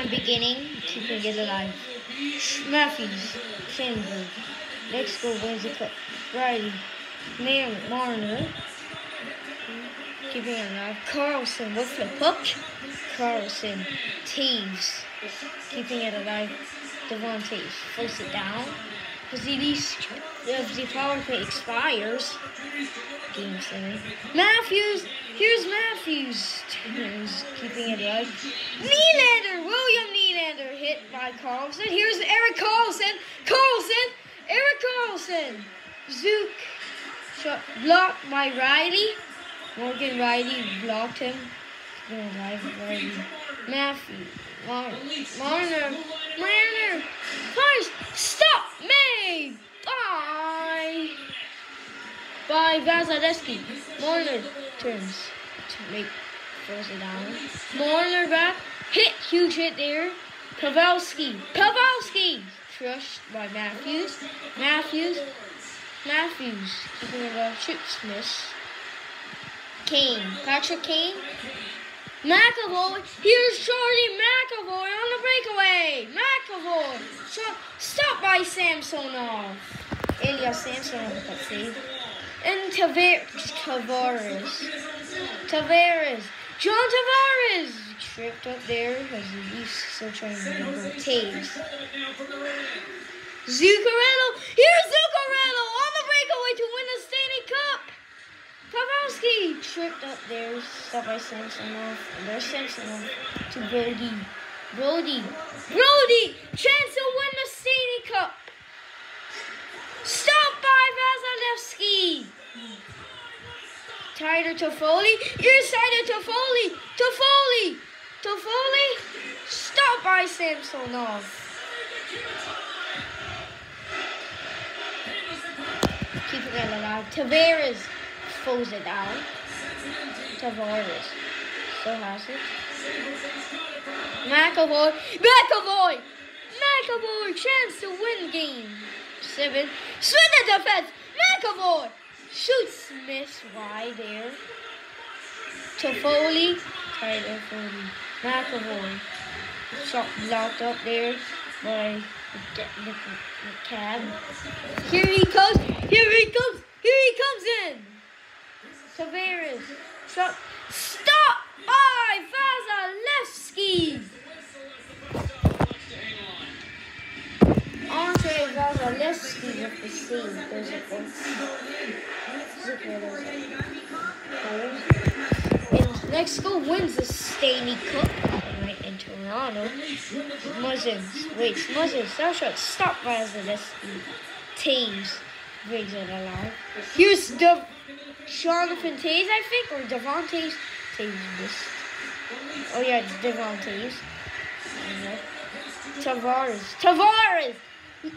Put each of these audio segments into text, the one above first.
overtime beginning, keeping it alive. Matthews, Sandberg. Next goal wins the cup. Rielly, Nair, Marner. Keeping it alive. Karlsson with the puck. Karlsson, Toews. Keeping it alive. Devon Toews. Force it down. Because the the power play expires. Game seven. Matthews. Here's Matthews. He's keeping it alive. Nylander. William Nylander hit by Karlsson. Here's Erik Karlsson. Carlson. Erik Karlsson. Zook. Shot blocked by Rielly. Morgan Rielly blocked him. Rielly. Matthew. Mar- Marner. Marner. Guys, stop me! Bye! By Vasilevskiy. Marner turns to make it down. Marner back. Hit, huge hit there. Pavelski. Pavelski! Crushed by Matthews. Matthews. Matthews. Keeping it. Shoots miss. Kane. Patrick Kane. McAvoy. Here's Charlie McAvoy on the breakaway. McAvoy. Stop by Samsonov. Ilya Samsonov with that save. And Tavares. Tavares. Tavares. John Tavares. Tripped up there as he's still trying to go Taves. Zuccarello. Here's Zuccarello on the breakaway to win the Stanley Cup. Pavelski tripped up there, stop by Samsonov, and there's Samsonov to Brody. Brody. Brody! Chance to win the Stanley Cup! Vasilevskiy! Tyler Toffoli. Here's Tyler Toffoli! Toffoli! Toffoli! Stop by Samsonov. Keeping it going alive. Tavares pulls it down. Tavares still has it. McAvoy, McAvoy, McAvoy, chance to win game seven. Swing the defense, McAvoy shoots, miss wide there. Tyler Foley, McAvoy shot blocked up there by the, the, the cab. Here he comes, here he comes, here he comes in. Tavares. Shot. Stop by Vasilevskiy. guys, our next speed of the sea goes up on colors. And Mexico wins the Stanley Cup right in Toronto. Muzzins, wait, Muzzins, Southshot, stop rise of this teams brings it along. Here's the Jonathan Toews, I think, or Devontae's Taves missed. Oh yeah, Devontae's. Tavares. Tavares! Domi,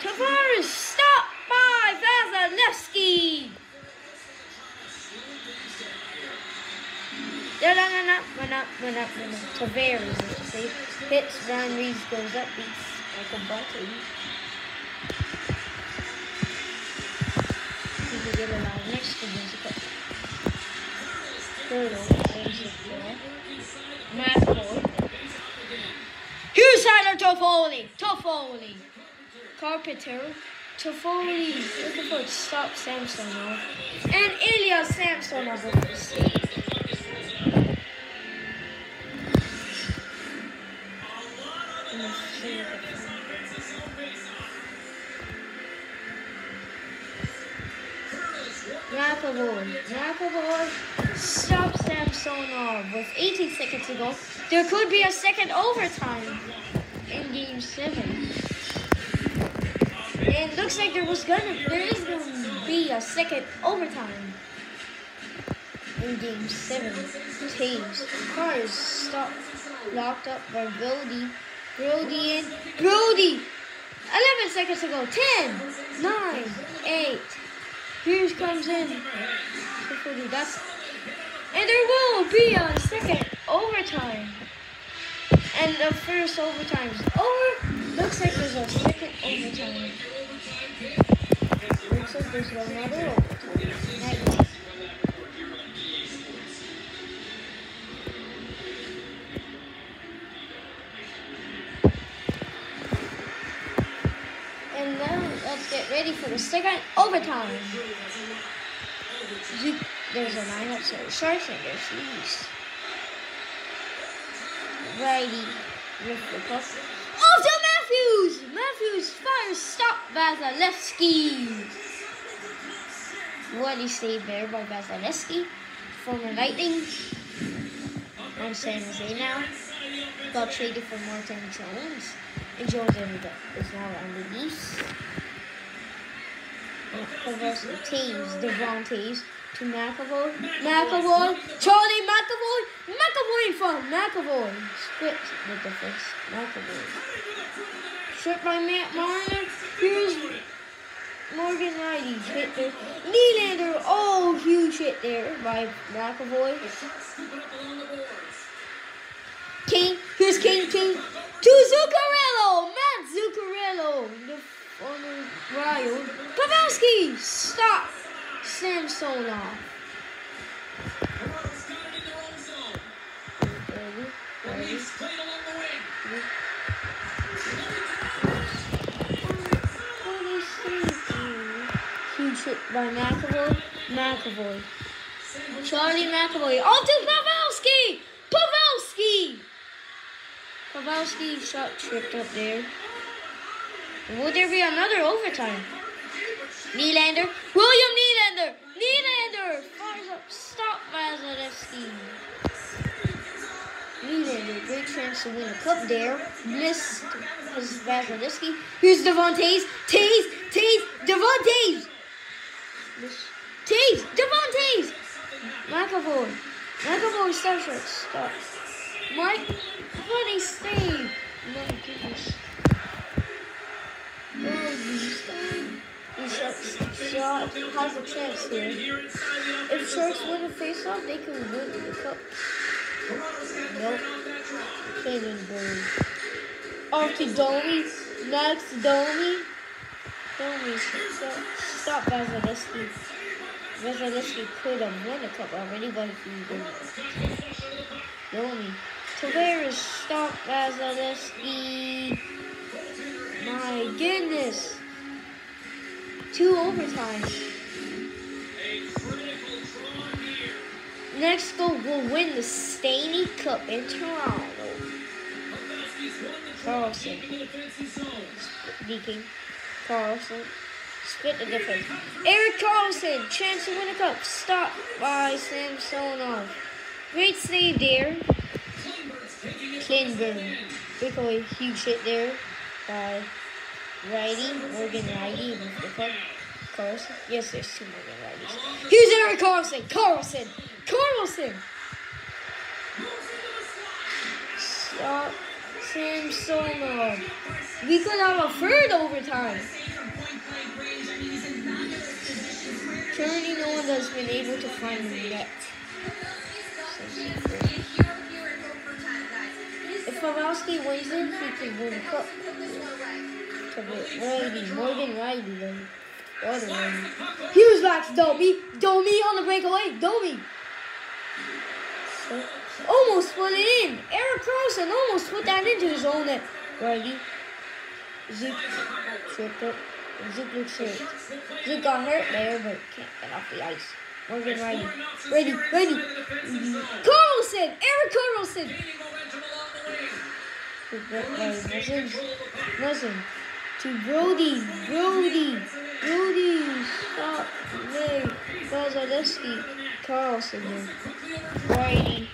Tavares, stop by Vasilevskiy. Up, up, up. Tavares, Hits, run, goes up, beats like a button. You can get a lot next to music. Tyler Toffoli. Toffoli. Carpenter. Toffoli looking for stop Samsonov. And Ilya Samsonov the save. McAvoy. McAvoy stops Samsonov with 18 seconds to go. There could be a second overtime in game seven. And it looks like there was gonna there is gonna be a second overtime in game seven. Toews. Cars stopped locked up by Brody. Brody and Brody! 11 seconds to go. 10, 9, 8, Hughes comes in. That's and there will be a second overtime. And the first overtime is over. Oh, looks like there's a second overtime. Looks like there's another overtime. And now let's get ready for the second overtime. There's a lineup, so Sharks and there's these. Righty with the. Off to Matthews! Matthews fires stop Vasilevskiy. What he saved there by Vasilevskiy. Former Lightning. On San Jose now. Got traded for Martin Jones. And Jones is now on the Leafs. Pavelski, Toews, Devon Toews to McAvoy. McAvoy, Charlie McAvoy, McAvoy front, McAvoy. Split the difference, McAvoy. Stripped by Matt Marner. Here's Morgan Righty. Hit there. Nylander, oh, huge hit there by McAvoy. King, here's King, King. To Zuccarello, Matt Zuccarello. The former Wild. Pavelski, stop. Samsonov. Huge hit by McAvoy. McAvoy. Charlie McAvoy. Oh, to Pavelski! Pavelski! Pavelski shot tripped up there. Will there be another overtime? Nylander. William Nylander. Great chance to win a cup there. Missed his Vasilevskiy. Here's Devon Toews. Toews. Toews. Devon Toews. Toews. Devon Toews. McAvoy. McAvoy starts short. Stop. Mike. A save. My goodness. Sharks has a chance here. If Sharks win the face-off, they can win the cup. Nope. Off to Domi. Next, Domi. Domi, stop, stop Vasilevskiy. Vasilevskiy could have won the cup already, but he didn't. Domi. Tavares, stop Vasilevskiy. My goodness. Two overtimes. Next goal will win the Stanley Cup in Toronto. Karlsson. Deaking. Karlsson. Split the difference. Erik Karlsson. Chance to win a cup. Stop by Samsonov. Great save there. Klingberg. Big huge hit there by Righty, Morgan Righty the puck. Karlsson. Yes, there's two Morgan Righties. Here's Erik Karlsson. Carlson. Karlsson. Stop. Samsonov. We could have a third overtime. Currently, no one has been able to find the net. If Pavelski wins it, he can win the cup. Righty, Morgan Righty, then. Other one. Here's Max Domi. Domi on the breakaway. Domi. Almost put it in. Erik Karlsson almost put that into his own net. Righty. Zook tripped up. Looks hurt. Zook got hurt there, but can't get off the ice. Morgan Righty. Ready, ready. Karlsson! Erik Karlsson! Listen, listen to Brody, Brody, Brody, stop, Ray, Vasilevskiy, Karlsson, Righty,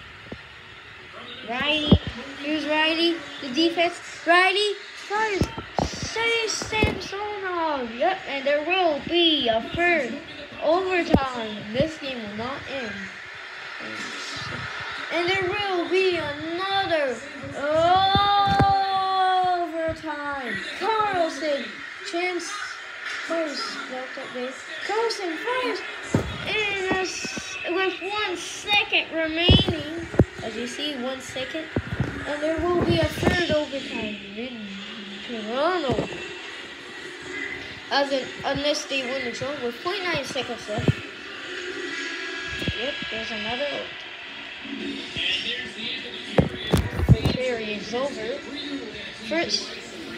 Righty, here's Righty, the defense, Righty, fires, say Samsonov, yep, and there will be a third overtime, this game will not end, and there will be another, oh, time. Karlsson, chance, base. Karlsson fires, and with one second remaining, as you see, one second, and there will be a third overtime in Toronto. As in, unless they win the draw with 0.9 seconds left. Yep, there's another The period is over. First,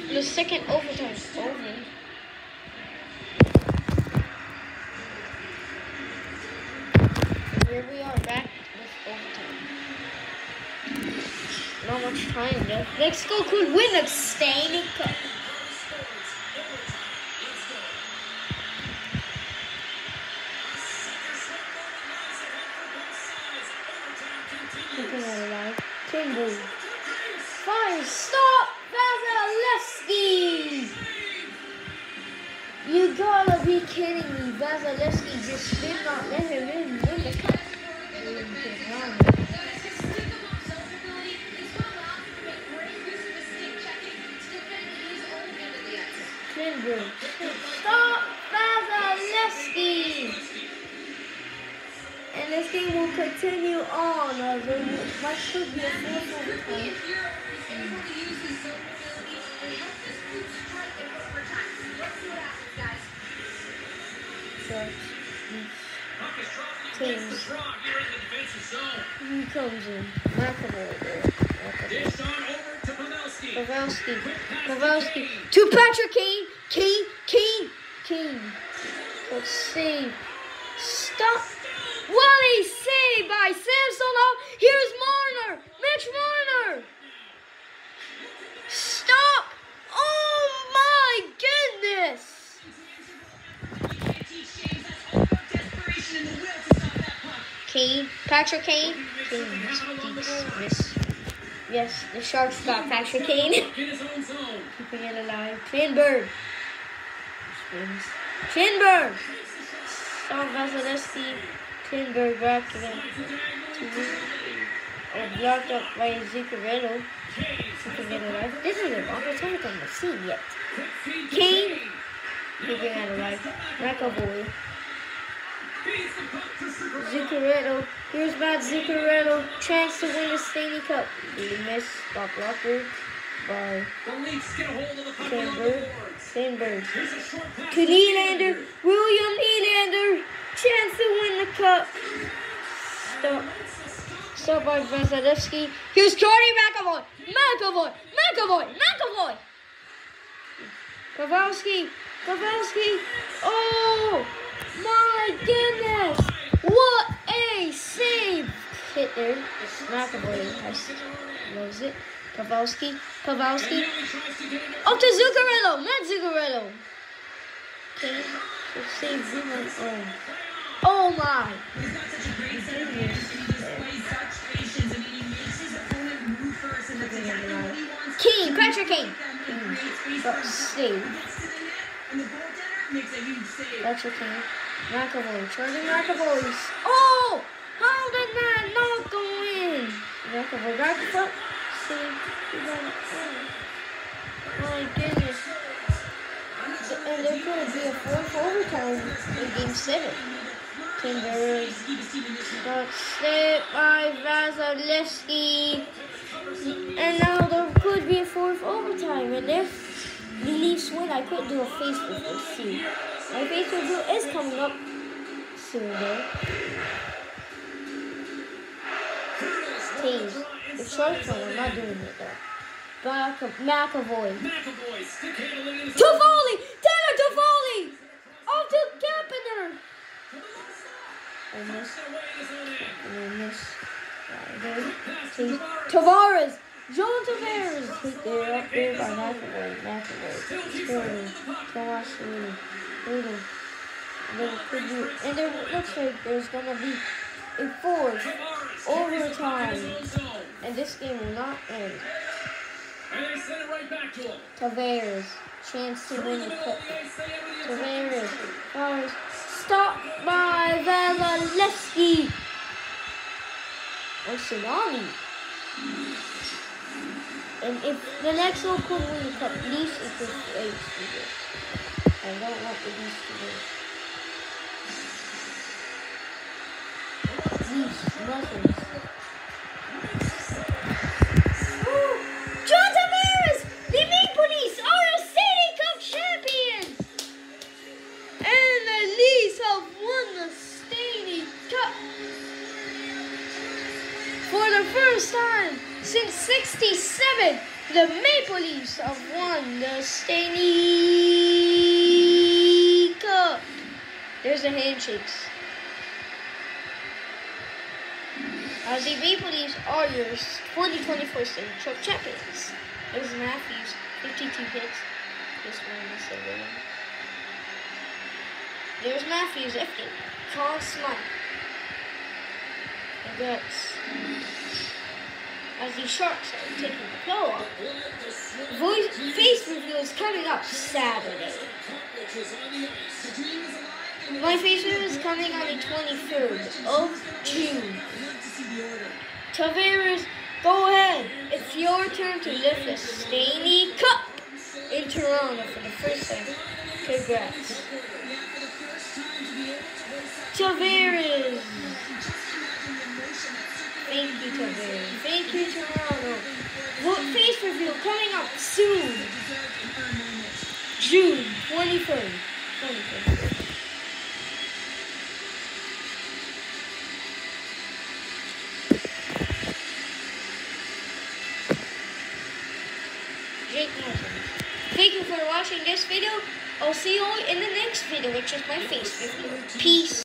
the second overtime is over. here we are back with overtime. Not much time left. Mexico could win a Stanley Cup. Klingberg. Stop Vasilevskiy! And this game will continue on as there might should be a fourth teams. Who comes in? McAvoy there. Pavelski. Pavelski. To Patrick Kane. Kane. Kane. Kane. Let's see. Stop. Wally saved by Samson. Oh, here's Marner. Mitch Marner. Stop. Oh my goodness. Kane, Patrick Kane. Kane. Yes, the Sharks got Patrick Kane. Keeping it alive. Finberg. Spins. Finberg. Saul Vasilevskiy. Finberg back again. And blocked up by Zuccarello. Keeping it alive. This is the longest overtime I've seen yet. Kane. Keeping it alive. McAvoy. Zuccarello. Here's Matt Zuccarello. Chance to win the Stanley Cup. He missed. Got blocked by Sandberg. Sandberg. To Nylander. William Nylander. Chance to win the cup. Stop. Stop by Vasilevskiy. Here's Cody McAvoy. McAvoy. McAvoy. McAvoy. Pavelski. Pavelski. Oh! My goodness! What a save! Hit there. McAvoy loves it. Pavelski. Pavelski. Up to Zuccarello. Matt Zuccarello. Okay. Save Zuma. Oh. Oh my. King. Patrick King. King. Save. That's okay. McAvoy, Charlie McAvoy. Oh! How did that not go in? The foot. See, he got it. Oh. My goodness. And there's going to be a fourth overtime in game seven. Timber got set by Vasilevskiy. And now there could be a fourth overtime. And if the Leafs win, I could do a Facebook with see. My Facebook review is coming up soon though. Teams. The one, I'm not doing it though. Back of McAvoy. Toffoli! Tanner Toffoli! Off to miss. I miss. Right, Tavares! John Tavares hit there up there by McAvoy. McAvoy. Tomas Sweeney. There could be, and there looks like there's gonna be a fourth overtime, and this game will not end. Tavares, chance to win the cup. Tavares, Tavares, stop by Vasilevskiy. Oh, tsunami. And if the next one could win the cup, the Leafs to do. I don't want the Leafs to win. Leafs, Muffins. John Tavares! The Maple Leafs are Cup champions! And the Leafs have won the Stanley Cup for the first time since 67, the Maple Leafs have won the Stanley There's the handshakes. As the Maple are your 2024 Stanley Cup champions. There's Matthews, 52 hits. This one is the one. There's Matthews lifting. Conn Smythe. Congrats. As the Sharks are taking the floor off. Voice, face review is coming up Saturday. My face review is coming on the 23rd of June. Tavares, go ahead. It's your turn to lift the Stanley Cup in Toronto for the first time. Congrats. Tavares. Thank you, Tavares. Thank you, Toronto. Vote face review coming up soon. June 23rd. 23rd. Jake Martin. Thank you for watching this video. I'll see you all in the next video, which is my face. Peace.